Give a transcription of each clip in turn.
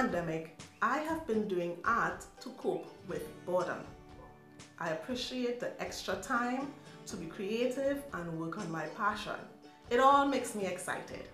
pandemic, I have been doing art to cope with boredom. I appreciate the extra time to be creative and work on my passion. It all makes me excited.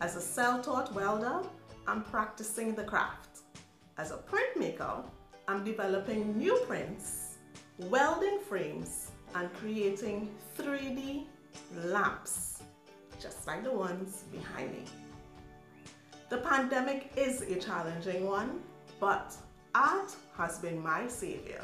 As a self-taught welder, I'm practicing the craft. As a printmaker, I'm developing new prints, welding frames, and creating 3D lamps, just like the ones behind me. The pandemic is a challenging one, but art has been my savior.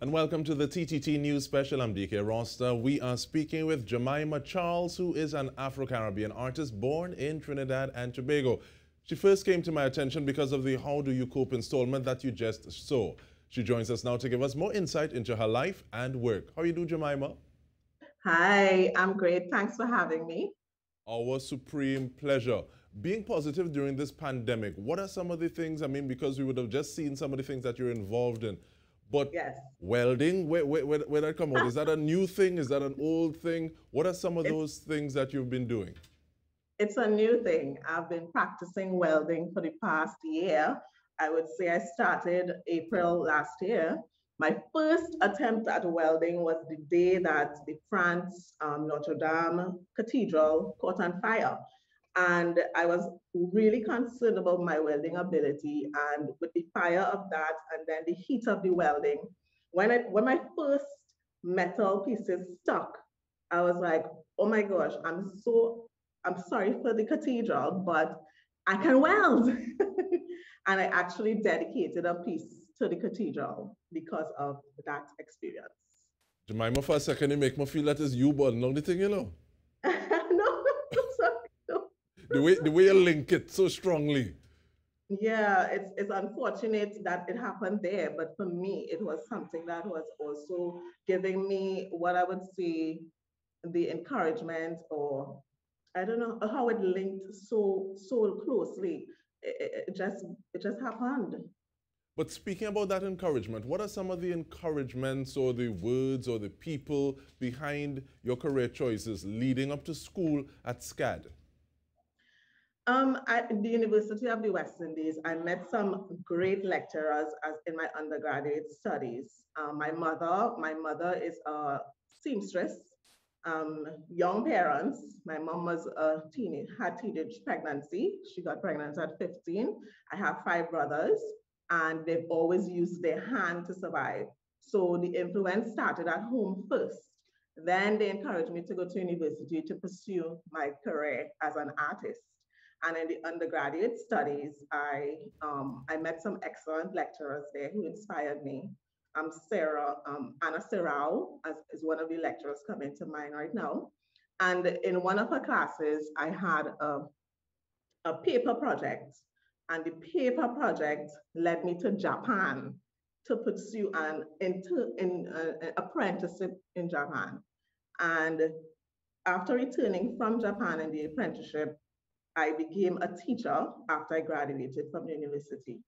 And welcome to the TTT News Special. I'm DK Roster. We are speaking with Jemima Charles, who is an Afro-Caribbean artist born in Trinidad and Tobago. She first came to my attention because of the How Do You Cope installment that you just saw. She joins us now to give us more insight into her life and work. How are you doing, Jemima? Hi, I'm great. Thanks for having me. Our supreme pleasure. Being positive during this pandemic, what are some of the things, I mean, because we would have just seen some of the things that you're involved in, but yes. welding, where, where, where, where that come out? Is that a new thing? Is that an old thing? What are some of those things that you've been doing? It's a new thing. I've been practicing welding for the past year. I would say I started April last year. My first attempt at welding was the day that the France um, Notre Dame Cathedral caught on fire. And I was really concerned about my welding ability and with the fire of that and then the heat of the welding. When, I, when my first metal pieces stuck, I was like, oh my gosh, I'm so I'm sorry for the cathedral, but I can weld. and I actually dedicated a piece to the cathedral because of that experience. Jemima, for a second, you make me feel that it's you but the thing, you know? no, sorry, no. The way, the way you link it so strongly. Yeah, it's, it's unfortunate that it happened there, but for me, it was something that was also giving me what I would say the encouragement or I don't know how it linked so so closely. It, it just it just happened. But speaking about that encouragement, what are some of the encouragements or the words or the people behind your career choices leading up to school at SCAD? Um, at the University of the West Indies, I met some great lecturers as in my undergraduate studies. Um, my mother, my mother is a seamstress um, young parents. My mom was a teenage, had teenage pregnancy. She got pregnant at 15. I have five brothers and they've always used their hand to survive. So the influence started at home first. Then they encouraged me to go to university to pursue my career as an artist. And in the undergraduate studies, I, um, I met some excellent lecturers there who inspired me um, Sarah, um, Anna Serrao as, is one of the lecturers coming to mind right now. And in one of her classes, I had a, a paper project. And the paper project led me to Japan to pursue an in, uh, apprenticeship in Japan. And after returning from Japan in the apprenticeship, I became a teacher after I graduated from university.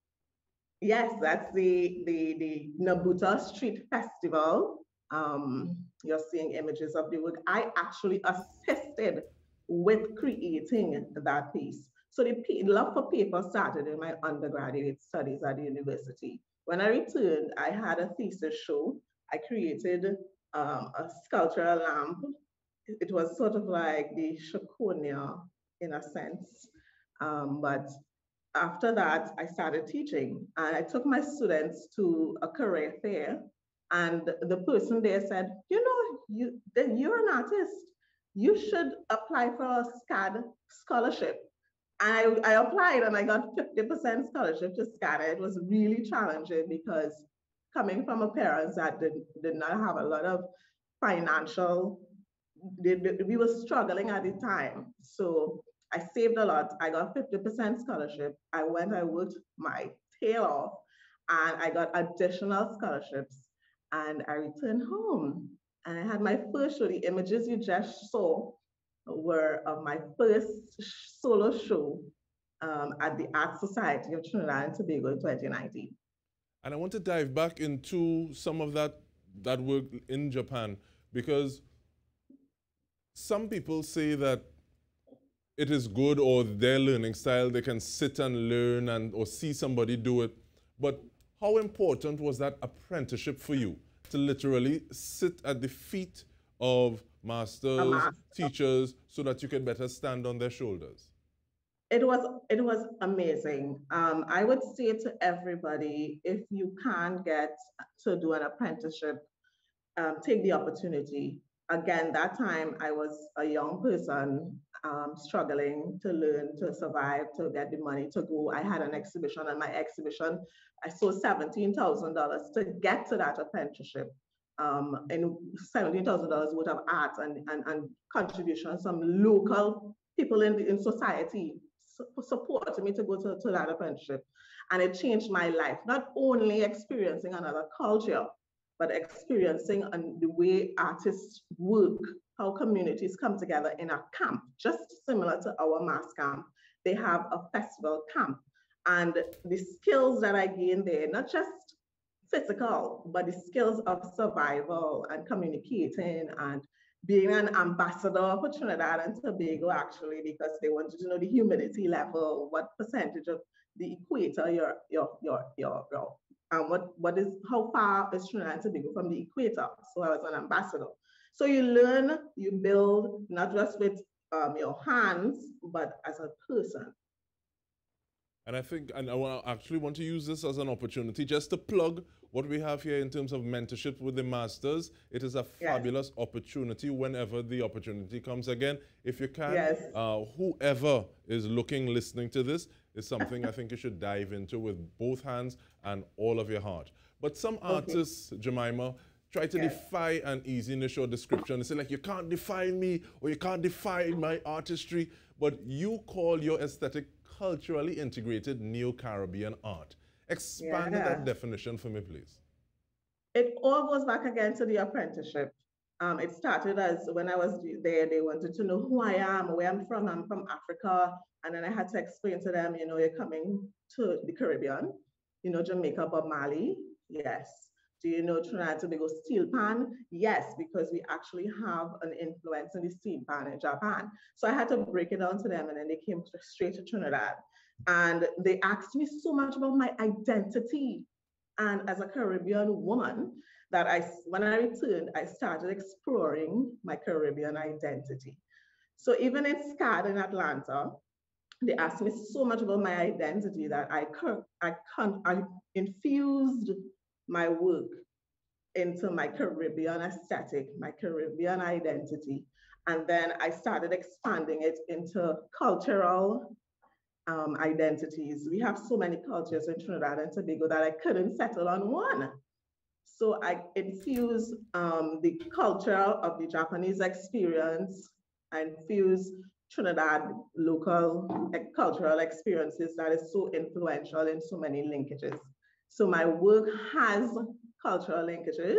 Yes, that's the, the, the Nebuta Street Festival. Um, you're seeing images of the work. I actually assisted with creating that piece. So the love for paper started in my undergraduate studies at the university. When I returned, I had a thesis show. I created um, a sculptural lamp. It was sort of like the Chaconia in a sense, um, but after that, I started teaching and I took my students to a career fair and the person there said, you know, you, then you're an artist. You should apply for a SCAD scholarship. I, I applied and I got 50% scholarship to SCAD. It was really challenging because coming from a parents that did, did not have a lot of financial, they, they, we were struggling at the time. So I saved a lot. I got 50% scholarship. I went, I worked my tail off, and I got additional scholarships. And I returned home. And I had my first show. The images you just saw were of my first solo show. um, at the Art Society of Trinidad and Tobago in 2019. And I want to dive back into some of that, that work in Japan because some people say that it is good or their learning style, they can sit and learn and or see somebody do it. But how important was that apprenticeship for you to literally sit at the feet of masters, master. teachers, so that you can better stand on their shoulders? It was it was amazing. Um, I would say to everybody, if you can get to do an apprenticeship, um, take the opportunity. Again, that time I was a young person um, struggling to learn, to survive, to get the money to go. I had an exhibition, and my exhibition, I sold $17,000 to get to that apprenticeship. Um, and $17,000 worth of art and, and, and contributions from local people in, the, in society supported me to go to, to that apprenticeship. And it changed my life, not only experiencing another culture, but experiencing and the way artists work how communities come together in a camp, just similar to our mass camp. They have a festival camp. And the skills that I gained there, not just physical, but the skills of survival and communicating and being an ambassador for Trinidad and Tobago, actually, because they wanted to know the humidity level, what percentage of the equator your your your your, your and what what is how far is Trinidad and Tobago from the equator. So I was an ambassador. So you learn, you build, not just with um, your hands, but as a person. And I think, and I actually want to use this as an opportunity just to plug what we have here in terms of mentorship with the masters. It is a yes. fabulous opportunity whenever the opportunity comes again. If you can, yes. uh, whoever is looking, listening to this, is something I think you should dive into with both hands and all of your heart. But some okay. artists, Jemima, try to yes. defy an easy initial description and say like you can't define me or you can't define my artistry but you call your aesthetic culturally integrated neo-caribbean art expand yeah. that definition for me please it all goes back again to the apprenticeship um, it started as when I was there, they wanted to know who I am, where I'm from. I'm from Africa. And then I had to explain to them, you know, you're coming to the Caribbean, you know, Jamaica, Bob Marley. Yes. Do you know Trinidad and Tobago steel pan? Yes, because we actually have an influence in the steel pan in Japan. So I had to break it down to them and then they came straight to Trinidad. And they asked me so much about my identity. And as a Caribbean woman, that I, when I returned, I started exploring my Caribbean identity. So even in SCAD in Atlanta, they asked me so much about my identity that I, can I I infused my work into my Caribbean aesthetic, my Caribbean identity. And then I started expanding it into cultural um, identities. We have so many cultures in Trinidad and Tobago that I couldn't settle on one. So I infuse um, the culture of the Japanese experience, I infuse Trinidad local cultural experiences that is so influential in so many linkages. So my work has cultural linkages.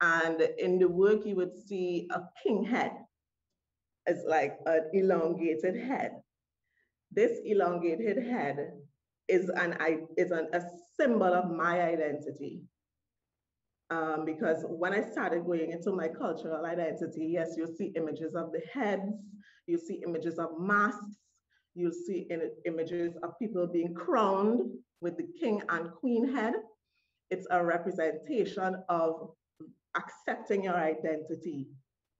And in the work, you would see a king head. It's like an elongated head. This elongated head is an is an, a symbol of my identity. Um, because when I started going into my cultural identity, yes, you'll see images of the heads, you see images of masks, you'll see images of people being crowned with the king and queen head. It's a representation of accepting your identity.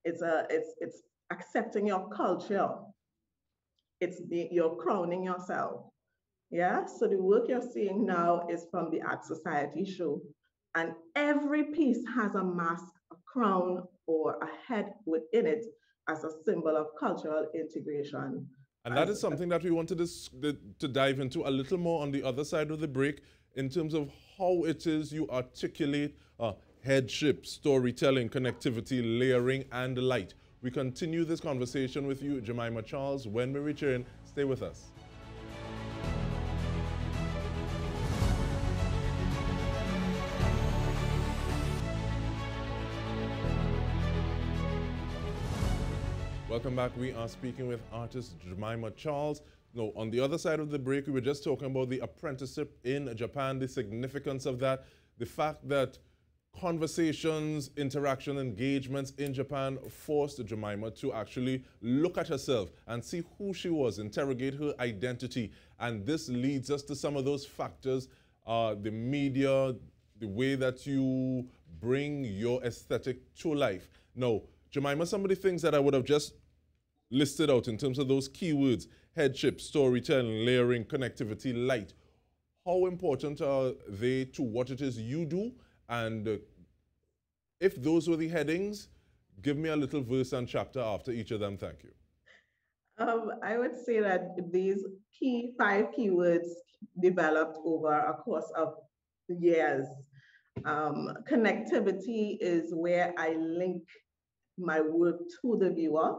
It's a it's it's accepting your culture. It's you're crowning yourself. Yeah. So the work you're seeing now is from the Art Society show, and every piece has a mask, a crown, or a head within it as a symbol of cultural integration. And that is something that we wanted to, to dive into a little more on the other side of the break in terms of how it is you articulate uh, headship, storytelling, connectivity, layering, and light. We continue this conversation with you, Jemima Charles. When we return, stay with us. Welcome back. We are speaking with artist Jemima Charles. No, on the other side of the break, we were just talking about the apprenticeship in Japan, the significance of that, the fact that conversations, interaction, engagements in Japan forced Jemima to actually look at herself and see who she was, interrogate her identity. And this leads us to some of those factors uh, the media, the way that you bring your aesthetic to life. Now, Jemima, some of the things that I would have just listed out in terms of those keywords headship, storytelling, layering, connectivity, light. How important are they to what it is you do? And uh, if those were the headings, give me a little verse and chapter after each of them. Thank you. Um, I would say that these key five keywords developed over a course of years. Um, connectivity is where I link my work to the viewer.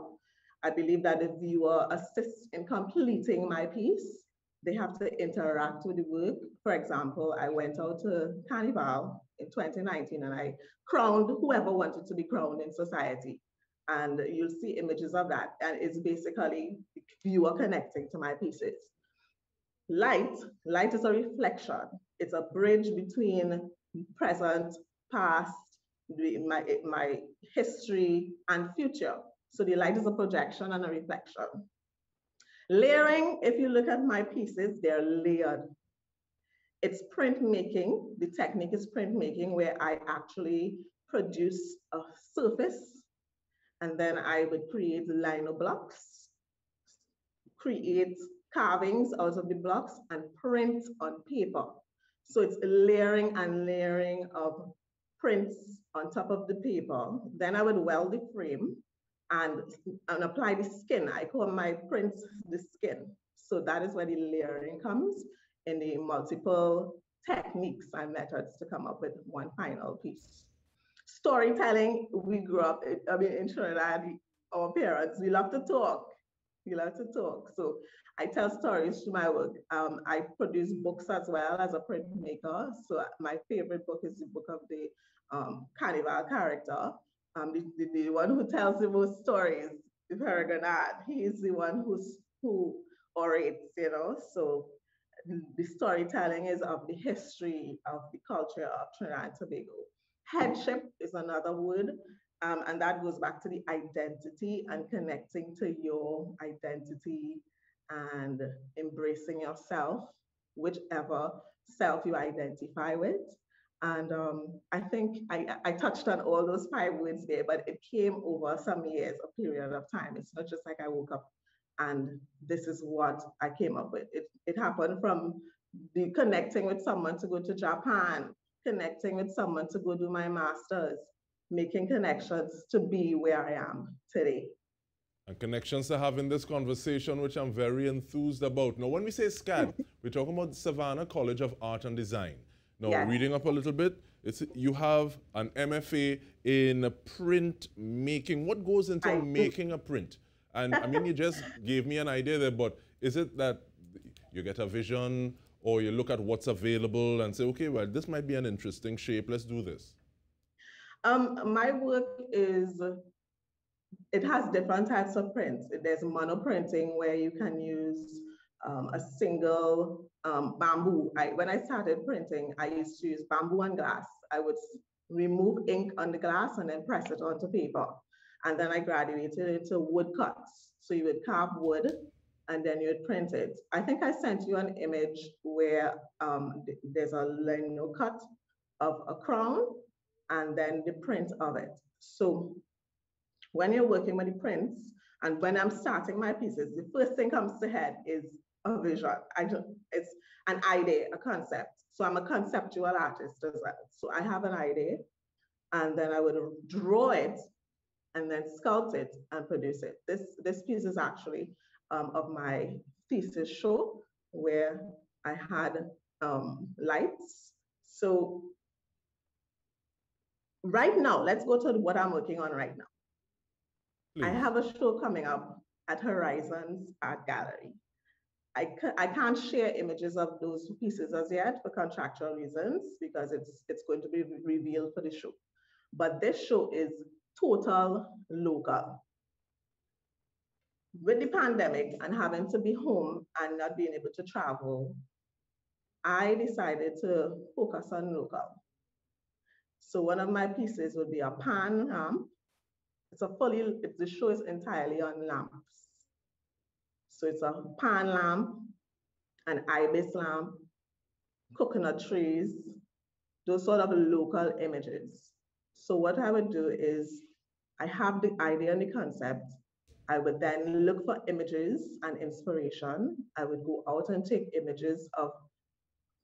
I believe that the viewer assists in completing my piece. They have to interact with the work. For example, I went out to Carnival in 2019 and I crowned whoever wanted to be crowned in society. And you'll see images of that. And it's basically the viewer connecting to my pieces. Light, light is a reflection. It's a bridge between present, past, my, my history, and future. So the light is a projection and a reflection. Layering, if you look at my pieces, they're layered. It's printmaking. The technique is printmaking where I actually produce a surface and then I would create lino blocks, create carvings out of the blocks and print on paper. So it's a layering and layering of prints on top of the paper. Then I would weld the frame and, and apply the skin. I call my prints the skin. So that is where the layering comes in the multiple techniques and methods to come up with one final piece. Storytelling, we grew up, I mean, in Trinidad, our parents, we love to talk. We love to talk. So I tell stories through my work. Um, I produce books as well as a printmaker. So my favorite book is the book of the um, Carnival character um, the, the, the, one who tells the most stories, the Pierrot Grenade, he is the one who's, who orates, you know, so the, the storytelling is of the history of the culture of Trinidad and Tobago. Headship is another word, um, and that goes back to the identity and connecting to your identity and embracing yourself, whichever self you identify with. And um, I think I, I touched on all those five words there, but it came over some years, a period of time. It's not just like I woke up and this is what I came up with. It, it happened from the connecting with someone to go to Japan, connecting with someone to go do my master's, making connections to be where I am today. And connections to having this conversation, which I'm very enthused about. Now, when we say SCAD, we're talking about Savannah College of Art and Design. Now, reading up a little bit, it's you have an MFA in print making. What goes into I making a print? And I mean, you just gave me an idea there, but is it that you get a vision or you look at what's available and say, okay, well, this might be an interesting shape. Let's do this. Um, my work is, it has different types of prints. There's mono printing where you can use um, a single um, bamboo. I, when I started printing, I used to use bamboo and glass. I would remove ink on the glass and then press it onto paper. And then I graduated into wood cuts. So you would carve wood and then you'd print it. I think I sent you an image where um, th there's a lino cut of a crown and then the print of it. So when you're working with the prints, and when I'm starting my pieces, the first thing comes to head is a vision. I don't, it's an idea, a concept. So I'm a conceptual artist as well. So I have an idea and then I would draw it and then sculpt it and produce it. This, this piece is actually um, of my thesis show where I had um, lights. So right now, let's go to what I'm working on right now. Please. I have a show coming up at Horizons Art Gallery. I, ca- I can't share images of those pieces as yet for contractual reasons because it's it's going to be re- revealed for the show. But this show is total local. with the pandemic and having to be home and not being able to travel, I decided to focus on local. So one of my pieces would be a pan lamp. It's a fully, the show is entirely on lamps. So it's a pan lamp, an ibis lamp, coconut trees, those sort of local images. So what I would do is I have the idea and the concept. I would then look for images and inspiration. I would go out and take images of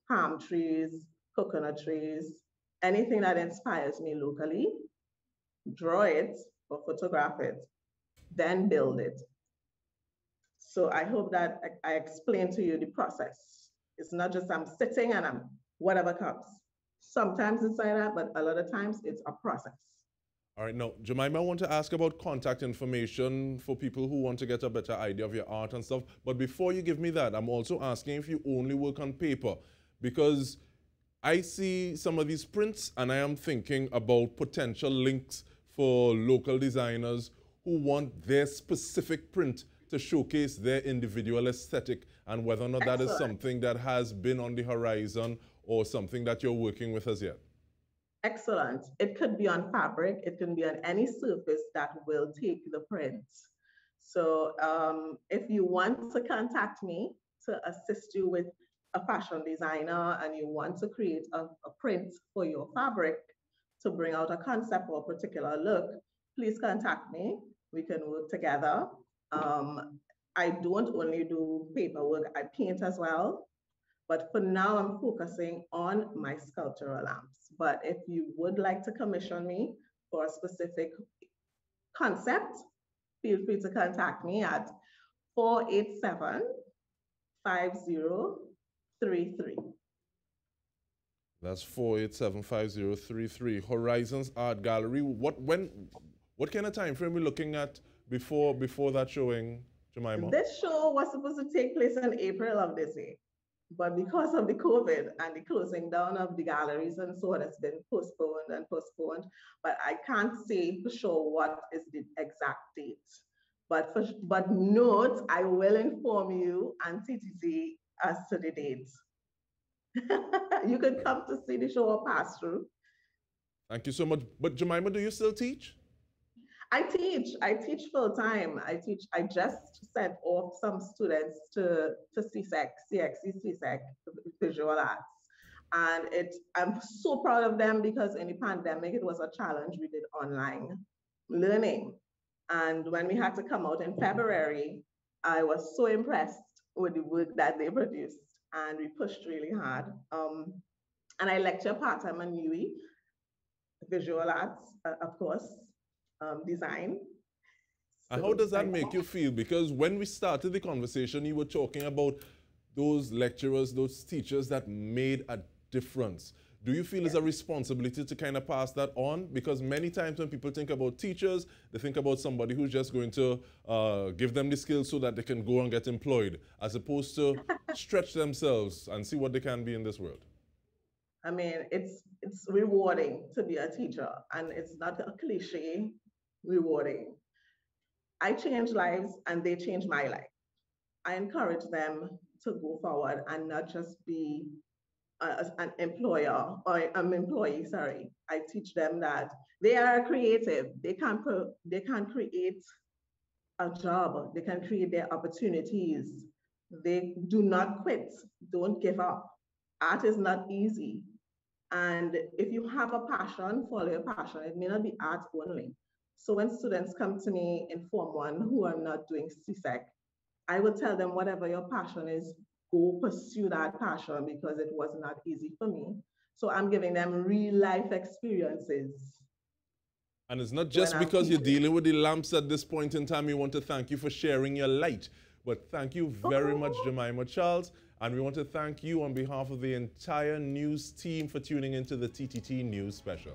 palm trees, coconut trees, anything that inspires me locally, draw it or photograph it, then build it. So I hope that I, I explained to you the process. It's not just I'm sitting and I'm whatever comes. Sometimes it's like that, but a lot of times it's a process. All right, now, Jemima, I want to ask about contact information for people who want to get a better idea of your art and stuff. But before you give me that, I'm also asking if you only work on paper because I see some of these prints and I am thinking about potential links for local designers who want their specific print to showcase their individual aesthetic and whether or not Excellent. that is something that has been on the horizon or something that you're working with as yet. Excellent. It could be on fabric, it can be on any surface that will take the print. So um, if you want to contact me to assist you with a fashion designer and you want to create a, a print for your fabric to bring out a concept or a particular look, please contact me. We can work together. Um, I don't only do paperwork, I paint as well. But for now, I'm focusing on my sculptural lamps. But if you would like to commission me for a specific concept, feel free to contact me at 487 5033. That's 4875033. Horizons Art Gallery. What when what kind of time frame are we looking at before before that showing, Jemima? This show was supposed to take place in April of this year. But because of the COVID and the closing down of the galleries and so on, it's been postponed and postponed. But I can't say for sure what is the exact date. But for, but note, I will inform you and TTT as to the dates. you can come to see the show or pass through. Thank you so much. But Jemima, do you still teach? I teach. I teach full time. I teach. I just sent off some students to to CSEC, CXC, CSEC, visual arts, and it. I'm so proud of them because in the pandemic it was a challenge. We did online learning, and when we had to come out in February, I was so impressed with the work that they produced, and we pushed really hard. Um, and I lecture part time on UWI, visual arts, uh, of course, um, design. And how does that make you feel? Because when we started the conversation, you were talking about those lecturers, those teachers that made a difference. Do you feel yes. it's a responsibility to kind of pass that on? Because many times when people think about teachers, they think about somebody who's just going to uh, give them the skills so that they can go and get employed, as opposed to stretch themselves and see what they can be in this world. I mean, it's it's rewarding to be a teacher, and it's not a cliche rewarding. I change lives and they change my life. I encourage them to go forward and not just be a, an employer or an employee, sorry. I teach them that they are creative. They can, pro, they can create a job. They can create their opportunities. They do not quit. Don't give up. Art is not easy. And if you have a passion, follow your passion. It may not be art only. So when students come to me in Form 1 who are not doing CSEC, I will tell them whatever your passion is, go pursue that passion because it was not easy for me. So I'm giving them real life experiences. And it's not just because you're dealing with the lamps at this point in time. We want to thank you for sharing your light. But thank you very oh. much, Jemima Charles. And we want to thank you on behalf of the entire news team for tuning into the TTT News Special.